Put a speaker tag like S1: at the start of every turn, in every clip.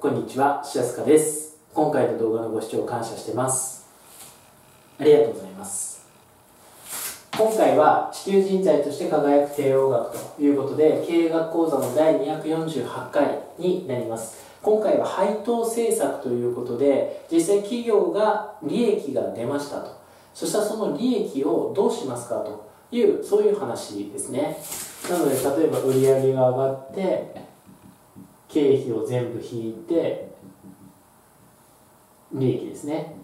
S1: こんにちは、しやすかです。今回の動画のご視聴感謝してます。ありがとうございます。今回は地球人材として輝く帝王学ということで、経営学講座の第248回になります。今回は配当政策ということで、実際企業が利益が出ましたと。そしたらその利益をどうしますかという、そういう話ですね。なので、例えば売上が上がって、経費を全部引いて利益ですね、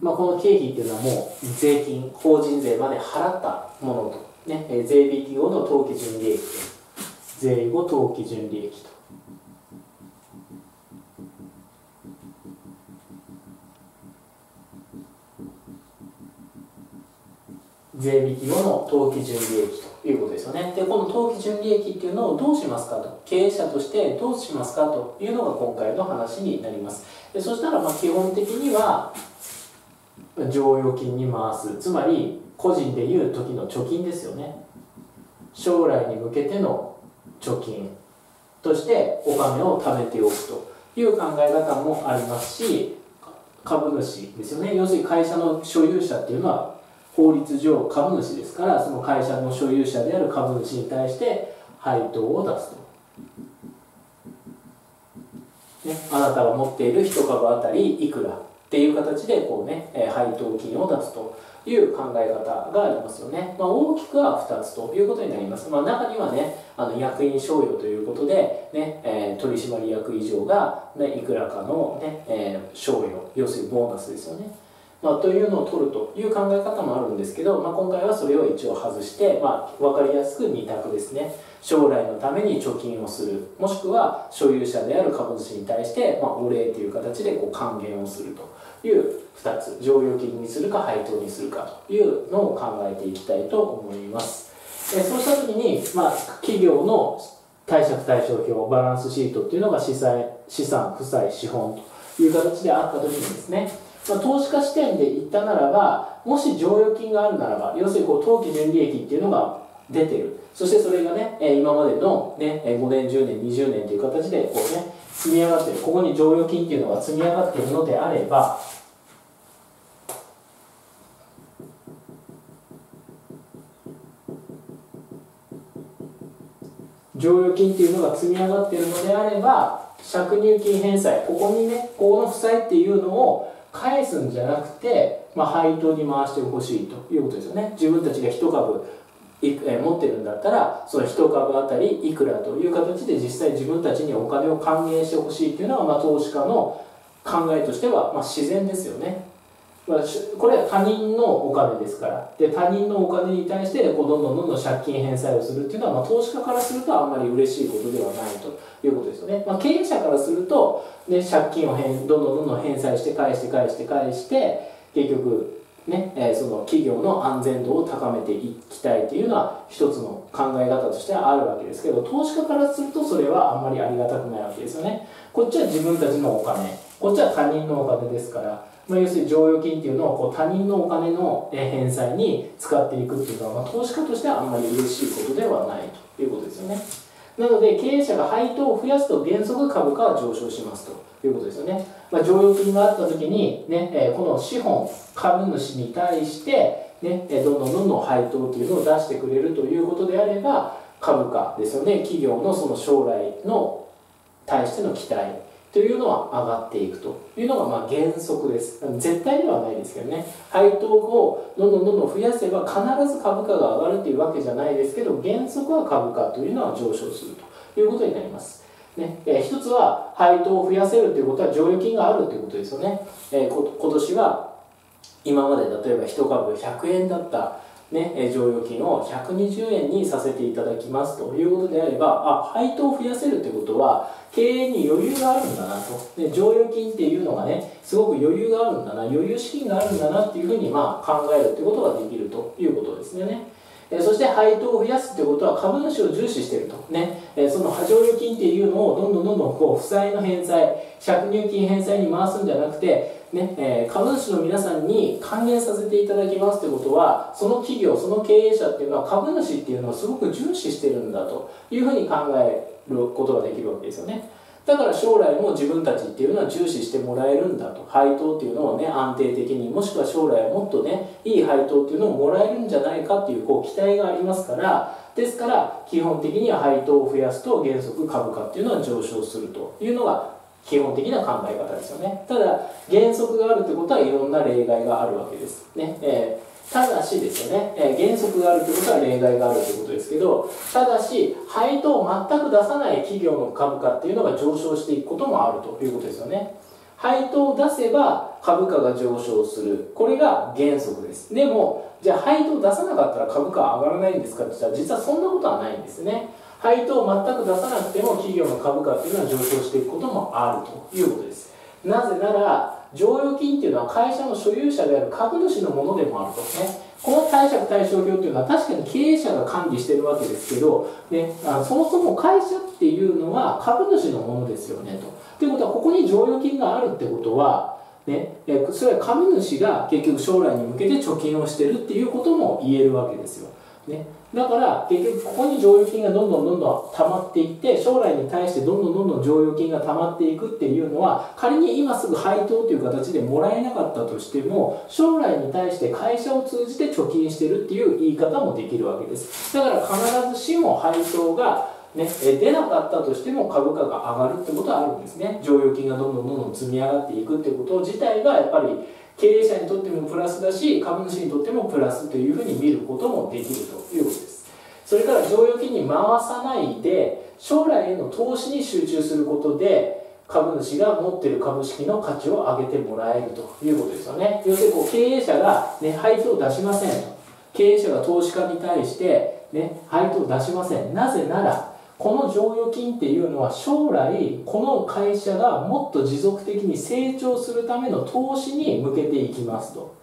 S1: まあ、この経費っていうのはもう税金法人税まで払ったものと、ね、税引き後の当期純利益税後当期純利益と。税引き後の当期純利益ということですよね。でこの当期純利益っていうのをどうしますかと経営者としてどうしますかというのが今回の話になります。でそしたらま基本的には剰余金に回す。つまり個人でいう時の貯金ですよね。将来に向けての貯金。としてお金を貯めておくと。いう考え方もありますし株主ですよね。要するに会社の所有者っていうのは法律上株主ですからその会社の所有者である株主に対して配当を出すと、ね、あなたが持っている1株当たりいくらっていう形でこうね配当金を出すという考え方がありますよね、まあ、大きくは2つということになります、まあ、中にはねあの役員賞与ということでね、えー、取締役以上が、ね、いくらかのね、えー、賞与要するにボーナスですよね。まあ、というのを取るという考え方もあるんですけど、まあ、今回はそれを一応外して、まあ、分かりやすく2択ですね。将来のために貯金をする。もしくは所有者である株主に対して、まあ、お礼という形でこう還元をするという2つ。剰余金にするか配当にするかというのを考えていきたいと思います。えそうした時に、まあ、企業の貸借対照表バランスシートっていうのが資産資産負債資本という形であった時にですねまあ、投資家視点で言ったならばもし剰余金があるならば要するにこう当期純利益っていうのが出てる。そしてそれがね今までの、ね、5年10年20年という形でこうね積み上がってる。ここに剰余金っていうのが積み上がっているのであれば剰余金っていうのが積み上がっているのであれば借入金返済ここにねここの負債っていうのを返すんじゃなくて、まあ、配当に回してほしいということですよね。自分たちが1株いえ持ってるんだったらその1株あたりいくらという形で実際自分たちにお金を還元してほしいっていうのは、まあ、投資家の考えとしては、まあ、自然ですよね、これは他人のお金ですから。で他人のお金に対してこうどんどんどんどん借金返済をするっていうのは、まあ、投資家からするとあんまり嬉しいことではないということですよね、まあ、経営者からすると、ね、借金を返どんどんどんどん返済して返して返して返して結局ねえー、その企業の安全度を高めていきたいというのは一つの考え方としてはあるわけですけど投資家からするとそれはあんまりありがたくないわけですよね。こっちは自分たちのお金。こっちは他人のお金ですから。まあ、要するに剰余金っていうのをこう他人のお金の返済に使っていくっていうのは、まあ、投資家としてはあんまり嬉しいことではないということですよね。なので経営者が配当を増やすと原則株価は上昇しますということですよね、まあ、剰余金があった時にね、えこの資本株主に対してね、どんどんどんどん配当っていうのを出してくれるということであれば株価ですよね。企業のその将来の対しての期待というのは上がっていくというのがま原則です。絶対ではないですけどね。配当をどんどんどんどん増やせば必ず株価が上がるというわけじゃないですけど原則は株価というのは上昇するということになります。ね、えー、一つは配当を増やせるということは剰余金があるということですよね、えー、今年は今まで例えば1株100円だったね、剰余金を120円にさせていただきますということであればあ配当を増やせるということは経営に余裕があるんだなと。で剰余金っていうのがねすごく余裕があるんだな余裕資金があるんだなっていうふうにまあ考えるということができるということですよね。えそして配当を増やすということは株主を重視していると、ね。えその波状預金っていうのをどんどんどんどんこう負債の返済借入金返済に回すんじゃなくて、ねえー、株主の皆さんに還元させていただきますということはその企業その経営者っていうのは株主っていうのをすごく重視してるんだというふうに考えることができるわけですよね。だから将来も自分たちっていうのは重視してもらえるんだと。配当っていうのをね安定的にもしくは将来もっとねいい配当っていうのをもらえるんじゃないかっていうこう期待がありますからですから基本的には配当を増やすと原則株価っていうのは上昇するというのが基本的な考え方ですよね。ただ原則があるってことはいろんな例外があるわけです。ね、えーただしですよね、えー、原則があるということは例外があるということですけどただし配当を全く出さない企業の株価っていうのが上昇していくこともあるということですよね。配当を出せば株価が上昇する。これが原則です。でもじゃあ配当を出さなかったら株価は上がらないんですかって言ったら実はそんなことはないんですね。配当を全く出さなくても企業の株価っていうのは上昇していくこともあるということですなぜなら剰余金っていうのは会社の所有者である株主のものでもあるとねこの貸借対照表っていうのは確かに経営者が管理してるわけですけど、ね、あそもそも会社っていうのは株主のものですよねと。ということはここに剰余金があるってことは、ね、それは株主が結局将来に向けて貯金をしてるっていうことも言えるわけですよ。ね、だから結局ここに剰余金がどんどんどんどん溜まっていって将来に対してどんどんどんどん剰余金が溜まっていくっていうのは仮に今すぐ配当という形でもらえなかったとしても将来に対して会社を通じて貯金してるっていう言い方もできるわけです。だから必ずしも配当がね、出なかったとしても株価が上がるってことはあるんですね。剰余金がどんどんどんどん積み上がっていくってこと自体がやっぱり経営者にとってもプラスだし株主にとってもプラスというふうに見ることもできるということです。それから剰余金に回さないで将来への投資に集中することで株主が持ってる株式の価値を上げてもらえるということですよね。要するにこう経営者が、ね、配当を出しません経営者が投資家に対して、ね、配当を出しません。なぜならこの剰余金っていうのは将来この会社がもっと持続的に成長するための投資に向けていきますと。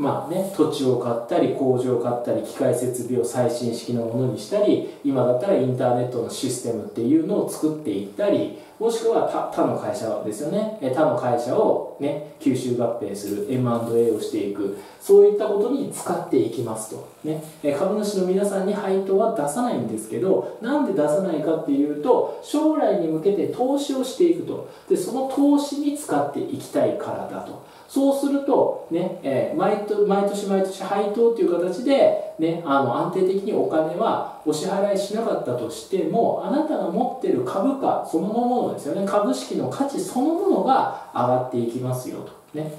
S1: まあね、土地を買ったり工場を買ったり機械設備を最新式のものにしたり今だったらインターネットのシステムっていうのを作っていったりもしくは他の会社ですよね他の会社を、ね、吸収合併する M&A をしていく。そういったことに使っていきますと、ね、株主の皆さんに配当は出さないんですけどなんで出さないかっていうと将来に向けて投資をしていくと。でその投資に使っていきたいからだと。そうするとね、えー、毎毎年毎年配当という形で、ね、あの安定的にお金はお支払いしなかったとしてもあなたが持ってる株価そのものですよね株式の価値そのものが上がっていきますよと。ね。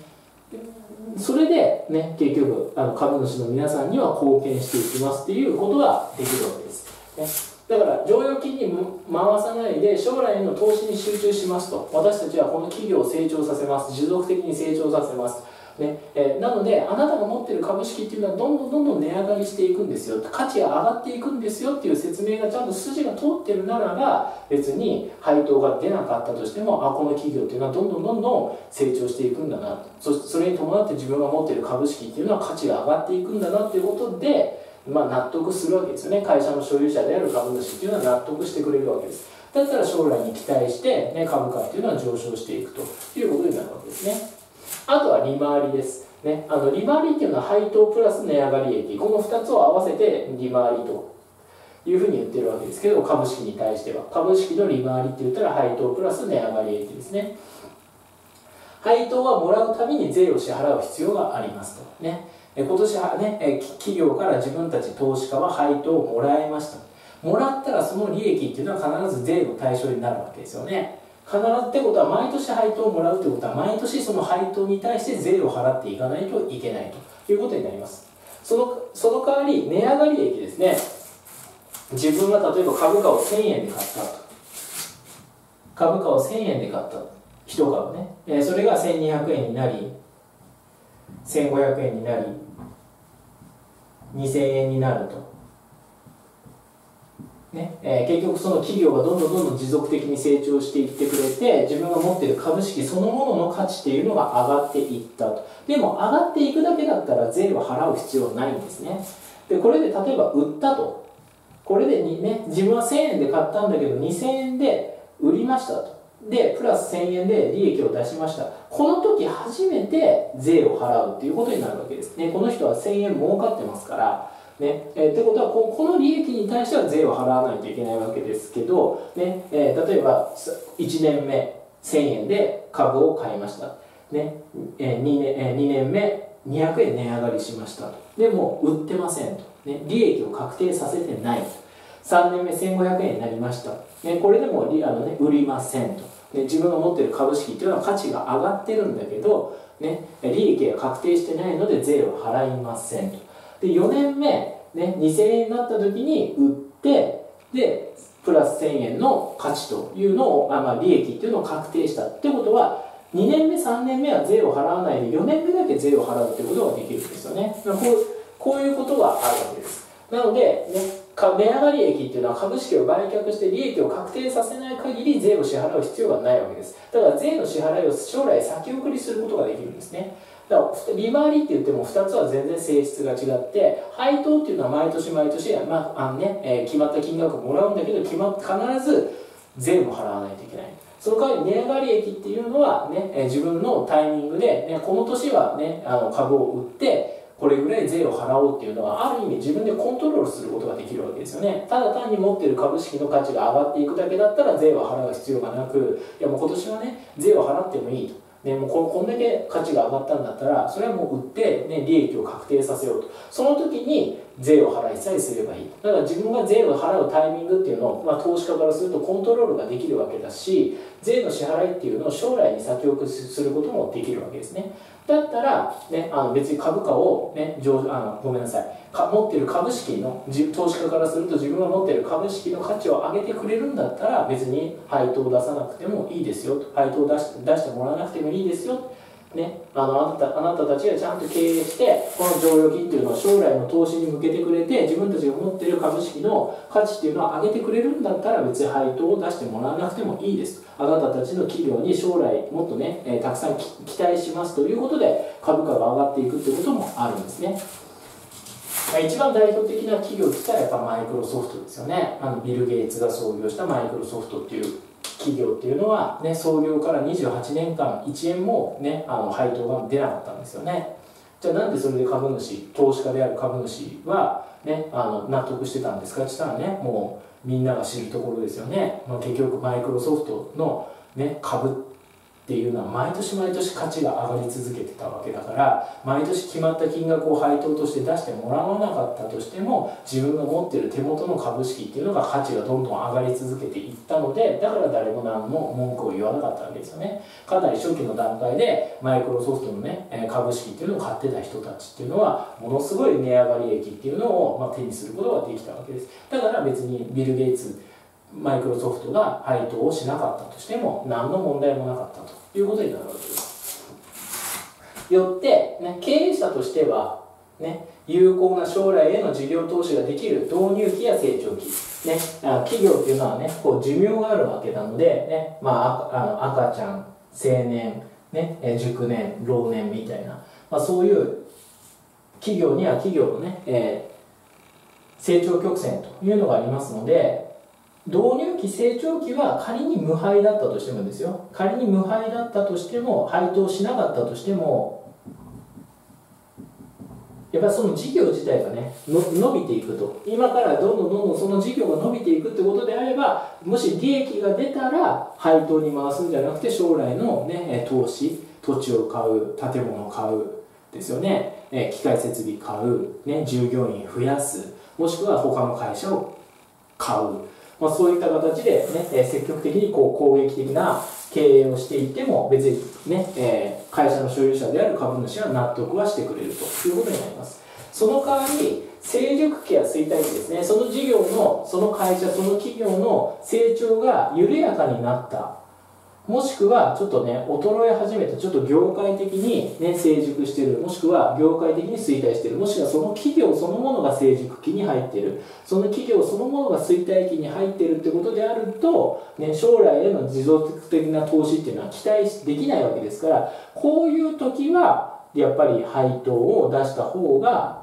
S1: それで、ね、結局あの株主の皆さんには貢献していきますっていうことができるわけです、ね。だから剰余金に回さないで将来への投資に集中しますと。私たちはこの企業を成長させます。持続的に成長させます。ね。えー、なのであなたが持ってる株式っていうのはどんどんどんどん値上がりしていくんですよ。価値が上がっていくんですよっていう説明がちゃんと筋が通ってるならば別に配当が出なかったとしてもあこの企業っていうのはどんどんどんどん成長していくんだなそそれに伴って自分が持ってる株式っていうのは価値が上がっていくんだなっていうことでまあ、納得するわけですよね。会社の所有者である株主っていうのは納得してくれるわけです。だったら将来に期待して、ね、株価っていうのは上昇していくということになるわけですね。あとは利回りです。ね、あの利回りっていうのは配当プラス値上がり益。この2つを合わせて利回りというふうに言ってるわけですけど株式に対しては。株式の利回りって言ったら配当プラス値上がり益ですね。配当はもらうたびに税を支払う必要がありますと。ね。今年はね企業から自分たち投資家は配当をもらいました。もらったらその利益っていうのは必ず税の対象になるわけですよね。必ずってことは毎年配当をもらうってことは毎年その配当に対して税を払っていかないといけないと。いうことになります。そのその代わり値上がり益ですね。自分が例えば株価を1000円で買ったと。株価を1000円で買った1株ね、えそれが1200円になり1500円になり2000円になると、ね。えー、結局その企業がどんどんどんどん持続的に成長していってくれて自分が持っている株式そのものの価値っていうのが上がっていったと。でも上がっていくだけだったら税は払う必要はないんですね。でこれで例えば売ったと。これでに、ね、自分は1000円で買ったんだけど2000円で売りましたと。でプラス1000円で利益を出しました。この時初めて税を払うっていうことになるわけです。ねこの人は1000円儲かってますから。ねえー、ってことはここの利益に対しては税を払わないといけないわけですけど、ねえー、例えば1年目1000円で株を買いました、ねえー、2, 年えー、2年目200円値上がりしました。でも売ってませんと、ね、利益を確定させてない。3年目1500円になりました、ね、これでもあの、ね、売りませんと、ね、自分が持っている株式っていうのは価値が上がってるんだけど、ね、利益が確定してないので税を払いませんと。で4年目、ね、2000円になった時に売ってでプラス1000円の価値というのをあ、まあ、利益っていうのを確定したってことは2年目3年目は税を払わないで4年目だけ税を払うってことができるんですよね。こうこういうことがあるわけです。なので、ね、値上がり益っていうのは株式を売却して利益を確定させない限り税を支払う必要がないわけです。だから税の支払いを将来先送りすることができるんですね。だから利回りって言っても2つは全然性質が違って配当っていうのは毎年毎年、まああのねえー、決まった金額をもらうんだけど決ま必ず税も払わないといけない。その代わり値上がり益っていうのはね、自分のタイミングで、ね、この年はねあの株を売ってこれぐらい税を払おうっていうのはある意味自分でコントロールすることができるわけですよね。ただ単に持っている株式の価値が上がっていくだけだったら税を払う必要がなくいやもう今年はね税を払ってもいいと。ね、もうここんだけ価値が上がったんだったらそれはもう売って、ね、利益を確定させようと。その時に税を払いさえすればいい。だから自分が税を払うタイミングっていうのを、まあ、投資家からするとコントロールができるわけだし税の支払いっていうのを将来に先送りすることもできるわけですね。だったら、ね、あの別に株価を、ね、上あのごめんなさい。持ってる株式の投資家からすると自分が持ってる株式の価値を上げてくれるんだったら別に配当を出さなくてもいいですよ配当を出し出してもらわなくてもいいですよね、あのあなたあなたたちがちゃんと経営してこの剰余金っていうのを将来の投資に向けてくれて自分たちが持っている株式の価値っていうのを上げてくれるんだったら別に配当を出してもらわなくてもいいです。あなたたちの企業に将来もっとね、えー、たくさん期待しますということで株価が上がっていくっていうこともあるんですね。一番代表的な企業って言ったらやっぱマイクロソフトですよね。あのビル・ゲイツが創業したマイクロソフトっていう企業っていうのは、ね、創業から28年間1円も、ね、あの配当が出なかったんですよね。じゃあなんでそれで株主投資家である株主は、ね、あの納得してたんですか？って言ったらねもうみんなが知るところですよね、まあ、結局マイクロソフトの、ね、株っていうのは毎年毎年価値が上がり続けてたわけだから毎年決まった金額を配当として出してもらわなかったとしても自分が持ってる手元の株式っていうのが価値がどんどん上がり続けていったのでだから誰も何も文句を言わなかったわけですよね。かなり初期の段階でマイクロソフトのね株式っていうのを買ってた人たちっていうのはものすごい値上がり益っていうのをま手にすることができたわけです。だから別にビル・ゲイツマイクロソフトが配当をしなかったとしても何の問題もなかったということになるわけです。よって、ね、経営者としては、ね、有効な将来への事業投資ができる導入期や成長期、ね、企業っていうのはねこう寿命があるわけなので、ねまあ、あの赤ちゃん青年、ね、熟年老年みたいな、まあ、そういう企業には企業のね、えー、成長曲線というのがありますので導入期成長期は仮に無敗だったとしてもですよ。仮に無敗だったとしても配当しなかったとしてもやっぱりその事業自体がね伸びていくと。今からどんどんどんどんその事業が伸びていくってことであればもし利益が出たら配当に回すんじゃなくて将来の、ね、投資土地を買う建物を買うですよね。機械設備買う、ね、従業員増やすもしくは他の会社を買う。まあ、そういった形で、ね、積極的にこう攻撃的な経営をしていっても別にね、え、会社の所有者である株主は納得はしてくれるということになります。その代わり成熟期や衰退期ですね。その事業のその会社その企業の成長が緩やかになった。もしくはちょっとね衰え始めたちょっと業界的にね成熟してるもしくは業界的に衰退してるもしくはその企業そのものが成熟期に入ってるその企業そのものが衰退期に入ってるってことであると、ね、将来への持続的な投資っていうのは期待できないわけですからこういう時はやっぱり配当を出した方が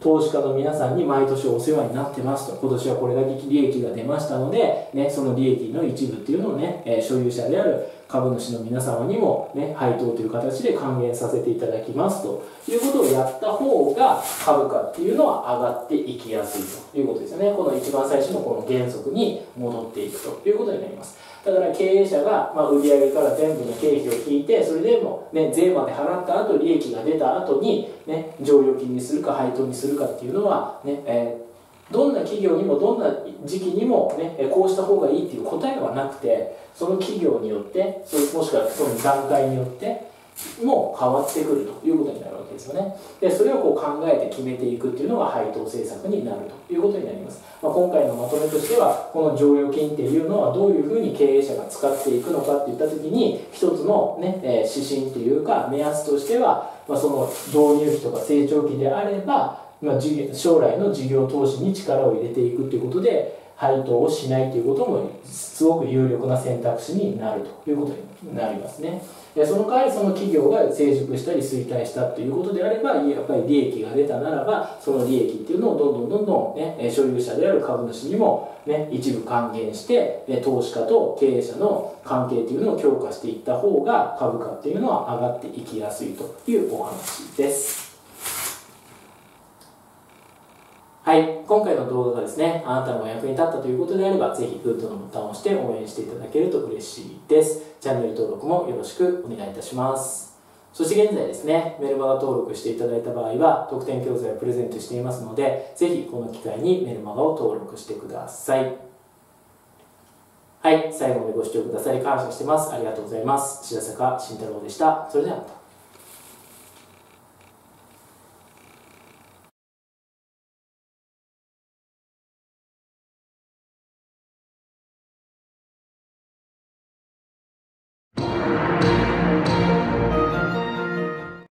S1: 投資家の皆さんに毎年お世話になってますと。今年はこれだけ利益が出ましたので、ね、その利益の一部っていうのをね、え所有者である株主の皆様にも、ね、配当という形で還元させていただきますということをやった方が株価っていうのは上がっていきやすいということですよね。この一番最初のこの原則に戻っていくということになります。だから経営者が、ま売上から全部の経費を引いてそれでも、ね、税まで払った後利益が出た後に、ね、剰余金にするか配当にするかっていうのはね、えー、どんな企業にもどんな時期にも、ね、こうした方がいいっていう答えはなくてその企業によってそもしくはその段階によっても変わってくるということになるわけですよね。でそれをこう考えて決めていくっていうのが配当政策になるということになります、まあ、今回のまとめとしてはこの剰余金っていうのはどういうふうに経営者が使っていくのかっていった時に一つのね、えー、指針っていうか目安としては、まあ、その導入期とか成長期であれば、まあ、将来の事業投資に力を入れていくっていうことで配当をしないということもすごく有力な選択肢になるということになりますね。その代わりその企業が成熟したり衰退したということであればやっぱり利益が出たならばその利益っていうのをどんどんどんどん、ね、所有者である株主にも、ね、一部還元して投資家と経営者の関係っていうのを強化していった方が株価っていうのは上がっていきやすいというお話です。はい。今回の動画がですね、あなたのお役に立ったということであれば、ぜひグッドのボタンを押して応援していただけると嬉しいです。チャンネル登録もよろしくお願いいたします。そして現在ですね、メルマガ登録していただいた場合は、特典教材をプレゼントしていますので、ぜひこの機会にメルマガを登録してください。はい。最後までご視聴くださり感謝してます。ありがとうございます。白坂慎太郎でした。それではまた。